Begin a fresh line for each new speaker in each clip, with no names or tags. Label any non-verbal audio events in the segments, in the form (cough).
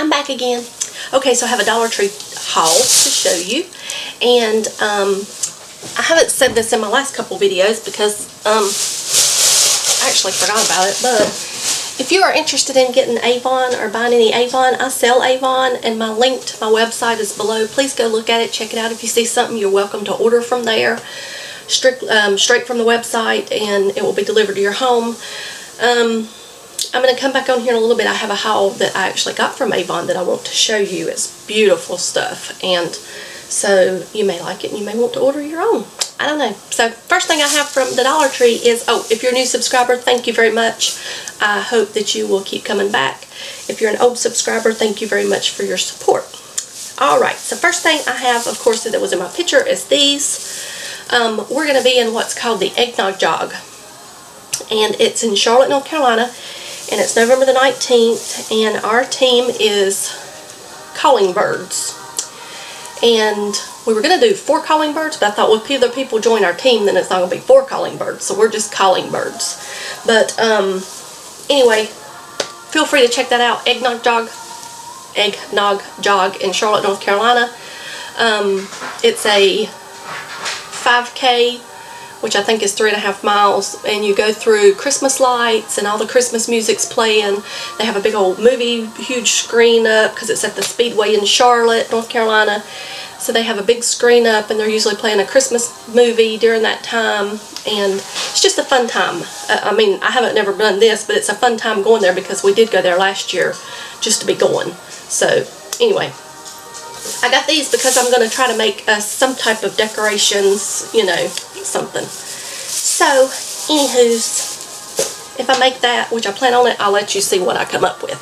I'm back again. Okay, so I have a Dollar Tree haul to show you. And um, I haven't said this in my last couple videos because um, I actually forgot about it. But if you are interested in getting Avon or buying any Avon, I sell Avon and my link to my website is below. Please go look at it, check it out. If you see something, you're welcome to order from there. Strict, um, straight from the website and it will be delivered to your home. Um, I'm going to come back on here in a little bit. I have a haul that I actually got from Avon that I want to show you. It's beautiful stuff. And so you may like it and you may want to order your own. I don't know. So first thing I have from the Dollar Tree is, oh, if you're a new subscriber, thank you very much. I hope that you will keep coming back. If you're an old subscriber, thank you very much for your support. Alright, so first thing I have, of course, that was in my picture is these. Um, we're going to be in what's called the Eggnog Jog. And it's in Charlotte, North Carolina and it's November the 19th and our team is calling birds. And we were going to do four calling birds but I thought well if other people join our team then it's not going to be four calling birds so we're just calling birds. But um, anyway feel free to check that out. Eggnog jog eggnog jog in Charlotte North Carolina. Um, it's a 5k which I think is three and a half miles, and you go through Christmas lights and all the Christmas music's playing. They have a big old movie, huge screen up because it's at the Speedway in Charlotte, North Carolina. So they have a big screen up and they're usually playing a Christmas movie during that time and it's just a fun time. I mean, I haven't never done this, but it's a fun time going there because we did go there last year just to be going. So anyway, I got these because I'm going to try to make uh, some type of decorations, you know, something. So, anywho's, if I make that, which I plan on it, I'll let you see what I come up with.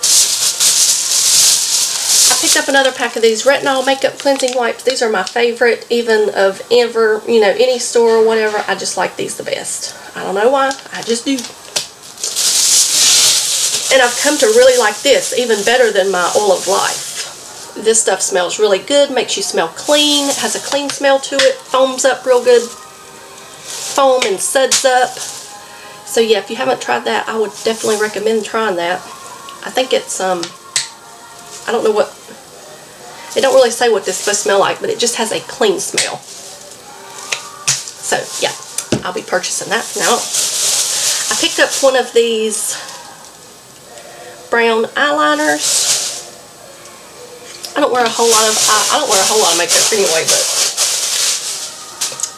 I picked up another pack of these retinol makeup cleansing wipes. These are my favorite, even of ever, you know, any store or whatever. I just like these the best. I don't know why. I just do. And I've come to really like this, even better than my Oil of Life. This stuff smells really good, makes you smell clean, has a clean smell to it, foams up real good, foam and suds up. So yeah, if you haven't tried that, I would definitely recommend trying that. I think it's, um, I don't know what, they don't really say what this is supposed to smell like, but it just has a clean smell. So yeah, I'll be purchasing that now. I picked up one of these brown eyeliners I don't wear a whole lot of, I, I don't wear a whole lot of makeup anyway, but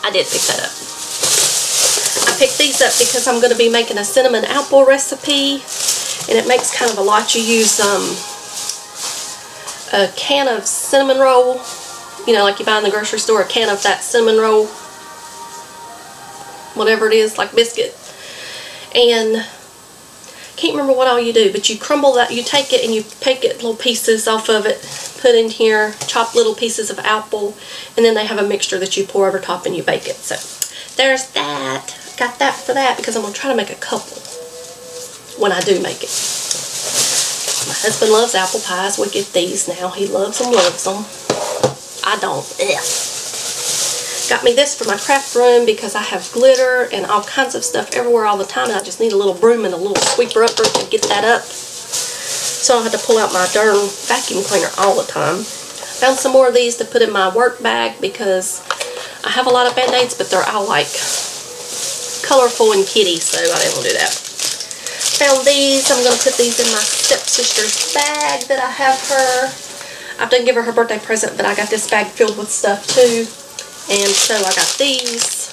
I did pick that up. Picked these up because I'm going to be making a cinnamon apple recipe, and it makes kind of a lot. You use um, a can of cinnamon roll, you know, like you buy in the grocery store, a can of that cinnamon roll, whatever it is, like biscuit. And can't remember what all you do, but you crumble that, you take it and you pick it little pieces off of it, put in here, chop little pieces of apple, and then they have a mixture that you pour over top and you bake it. So there's that. Got that for that because I'm going to try to make a couple when I do make it. My husband loves apple pies. We get these now. He loves them, loves them. I don't. Ugh. Got me this for my craft room because I have glitter and all kinds of stuff everywhere all the time and I just need a little broom and a little sweeper upper to get that up. So I have to pull out my darn vacuum cleaner all the time. Found some more of these to put in my work bag because I have a lot of band-aids but they're all like colorful and kitty so I didn't want to do that. Found these. I'm going to put these in my stepsister's bag that I have her. I didn't give her her birthday present but I got this bag filled with stuff too. And so I got these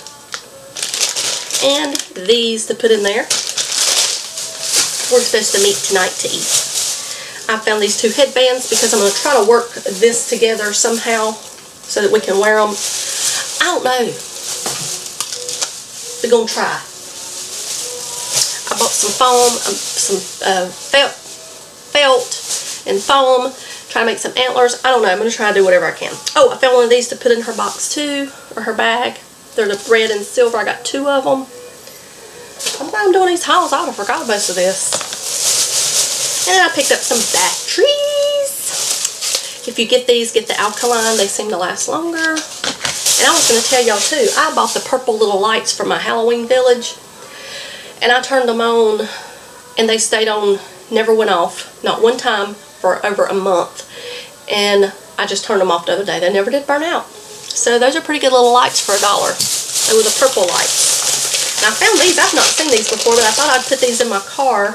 and these to put in there. We're supposed to meet tonight to eat. I found these two headbands because I'm going to try to work this together somehow so that we can wear them. I don't know. We're going to try. I bought some foam, um, some uh, felt, felt and foam Try to make some antlers. I don't know. I'm going to try to do whatever I can. Oh, I found one of these to put in her box too, or her bag. They're the red and silver. I got two of them. I'm glad I'm doing these hauls. I would have forgot most of this. And then I picked up some batteries. If you get these, get the alkaline. They seem to last longer. And I was going to tell y'all too, I bought the purple little lights from my Halloween village. And I turned them on and they stayed on, never went off, not one time for over a month. And I just turned them off the other day. They never did burn out. So those are pretty good little lights for a dollar. They were the purple lights. And I found these. I've not seen these before, but I thought I'd put these in my car.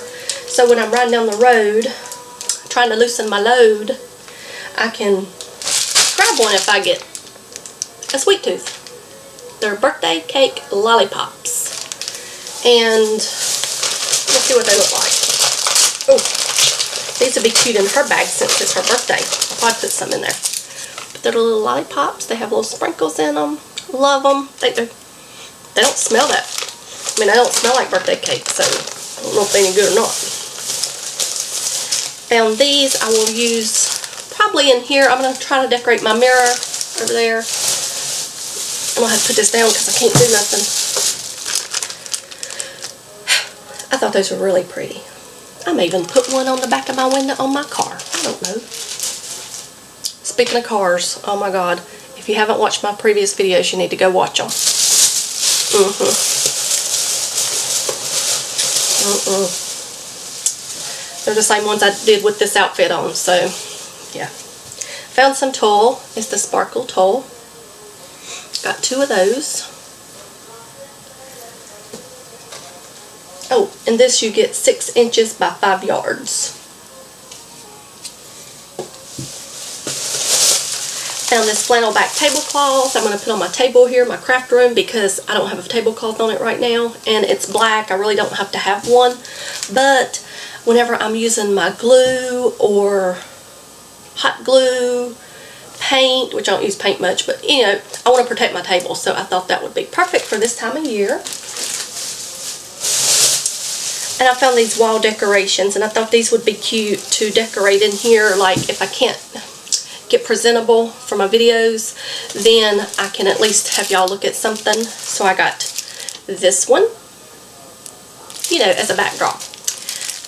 So when I'm riding down the road, trying to loosen my load, I can grab one if I get a sweet tooth. They're birthday cake lollipops. And let's see what they look like. Oh, these would be cute in her bag since it's her birthday. I'll probably put some in there. But they're little lollipops. They have little sprinkles in them. Love them. They, they don't smell that. I mean, I don't smell like birthday cake, so I don't know if they're any good or not. Found these. I will use probably in here. I'm going to try to decorate my mirror over there. I'm going to have to put this down because I can't do nothing. I thought those were really pretty. I may even put one on the back of my window on my car. I don't know. Speaking of cars, oh my god. If you haven't watched my previous videos, you need to go watch them. Mm-hmm. Mm-mm. They're the same ones I did with this outfit on, so yeah. Found some tulle. It's the sparkle tulle. Got two of those. Oh, and this you get six inches by five yards. Found this flannel back tablecloth. I'm going to put on my table here, my craft room, because I don't have a tablecloth on it right now. And it's black. I really don't have to have one. But whenever I'm using my glue or hot glue, paint, which I don't use paint much, but you know, I want to protect my table. So I thought that would be perfect for this time of year. And I found these wall decorations and I thought these would be cute to decorate in here. Like if I can't get presentable for my videos, then I can at least have y'all look at something. So I got this one, you know, as a backdrop.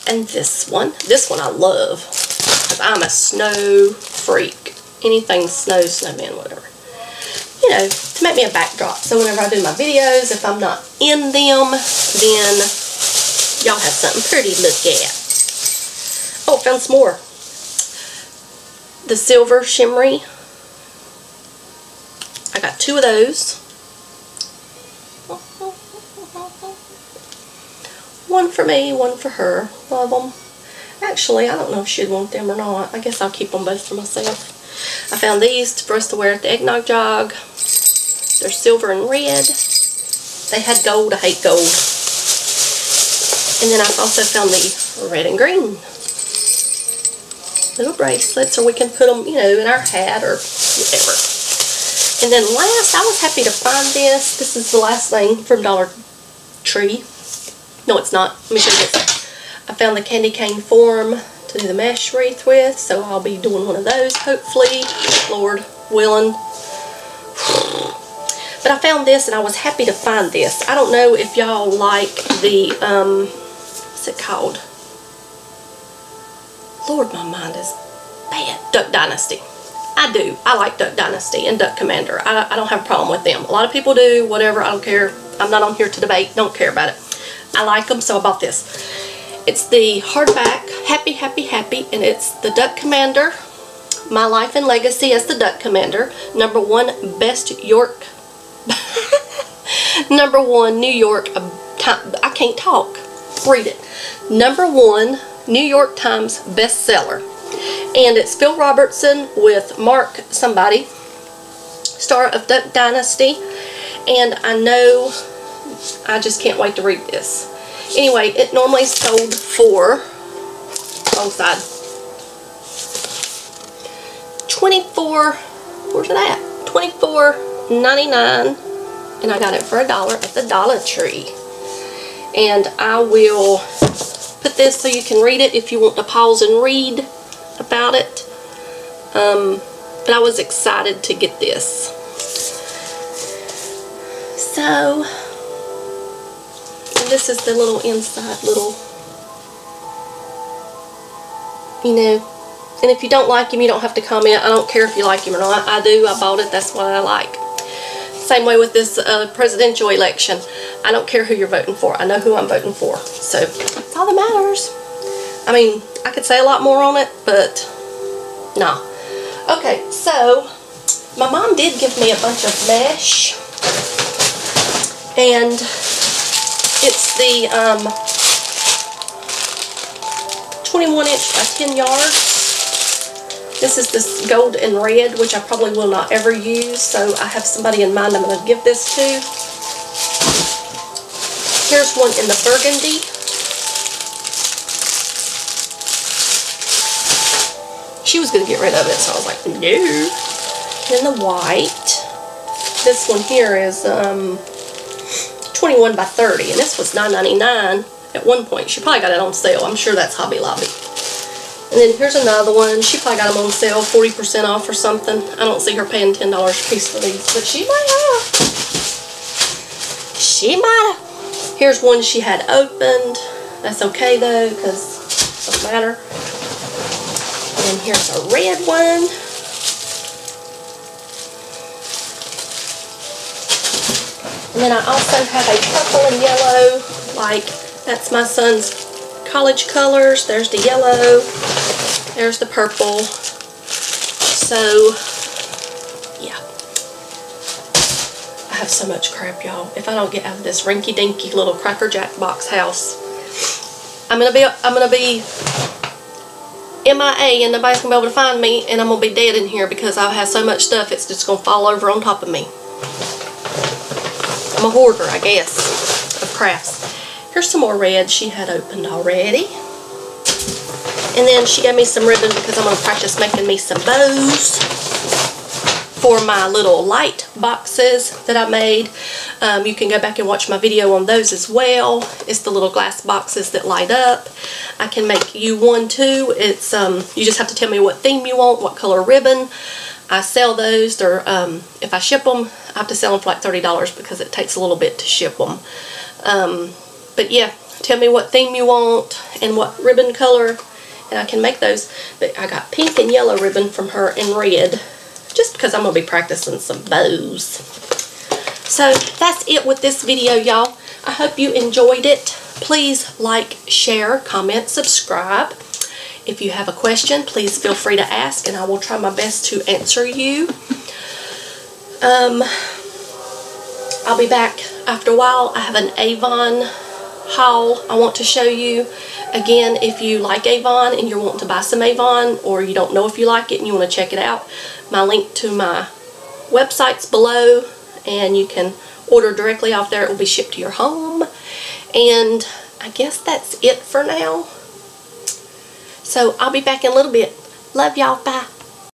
And this one. This one I love because I'm a snow freak. Anything snow, snowman, whatever. You know, to make me a backdrop. So whenever I do my videos, if I'm not in them, then y'all have something pretty to look at. Oh, found some more. The silver shimmery. I got two of those. One for me, one for her. Love them. Actually, I don't know if she'd want them or not. I guess I'll keep them both for myself. I found these for us to wear at the eggnog jog. They're silver and red. They had gold. I hate gold. And then I've also found the red and green little bracelets or we can put them, you know, in our hat or whatever. And then last, I was happy to find this. This is the last thing from Dollar Tree. No, it's not. Let me show you this. I found the candy cane form to do the mesh wreath with, so I'll be doing one of those, hopefully. Lord willing. But I found this, and I was happy to find this. I don't know if y'all like the, um, what's it called? Lord, my mind is bad. Duck Dynasty. I do. I like Duck Dynasty and Duck Commander. I, I don't have a problem with them. A lot of people do, whatever. I don't care. I'm not on here to debate. Don't care about it. I like them, so I bought this. It's the hardback Happy, Happy, Happy, and it's the Duck Commander. My Life and Legacy as the Duck Commander. Number one, Best York. (laughs) Number one, New York. Uh, I can't talk. Read it. Number one, New York Times bestseller. And it's Phil Robertson with Mark somebody, star of Duck Dynasty. And I know, I just can't wait to read this. Anyway, it normally sold for, both sides, 24, where's it at? 24.99 and I got it for a dollar at the Dollar Tree. And I will put this so you can read it if you want to pause and read about it. Um, but I was excited to get this. So, this is the little inside little, you know, and if you don't like him, you don't have to comment. I don't care if you like him or not. I do. I bought it. That's what I like. Same way with this uh, presidential election. I don't care who you're voting for. I know who I'm voting for. So, that's all that matters. I mean, I could say a lot more on it, but Nah. Okay, so my mom did give me a bunch of mesh. And it's the um, 21 inch by 10 yards. This is this gold and red, which I probably will not ever use, so I have somebody in mind I'm going to give this to. Here's one in the burgundy. She was going to get rid of it, so I was like, no. In the white. This one here is um, 21 by 30, and this was $9.99 at one point. She probably got it on sale. I'm sure that's Hobby Lobby. And then here's another one. She probably got them on sale, 40% off or something. I don't see her paying $10 a piece for these, but she might have. She might have. Here's one she had opened. That's okay though, because it doesn't matter. And here's a red one. And then I also have a purple and yellow, like that's my son's college colors. There's the yellow, there's the purple. So, yeah. I have so much crap, y'all. If I don't get out of this rinky-dinky little Cracker Jack box house, I'm gonna be, I'm gonna be MIA and nobody's gonna be able to find me and I'm gonna be dead in here because I have so much stuff it's just gonna fall over on top of me. I'm a hoarder, I guess, of crafts. Here's some more red she had opened already. And then she gave me some ribbon because I'm going to practice making me some bows for my little light boxes that I made. Um, you can go back and watch my video on those as well. It's the little glass boxes that light up. I can make you one too. It's um, You just have to tell me what theme you want, what color ribbon. I sell those. They're, um, if I ship them, I have to sell them for like $30 because it takes a little bit to ship them. Um, but yeah, tell me what theme you want and what ribbon color and I can make those. But I got pink and yellow ribbon from her and red just because I'm going to be practicing some bows. So that's it with this video, y'all. I hope you enjoyed it. Please like, share, comment, subscribe. If you have a question, please feel free to ask and I will try my best to answer you. Um, I'll be back after a while. I have an Avon haul I want to show you. Again, if you like Avon and you're wanting to buy some Avon or you don't know if you like it and you want to check it out, my link to my website's below and you can order directly off there. It will be shipped to your home. And I guess that's it for now. So I'll be back in a little bit. Love y'all. Bye.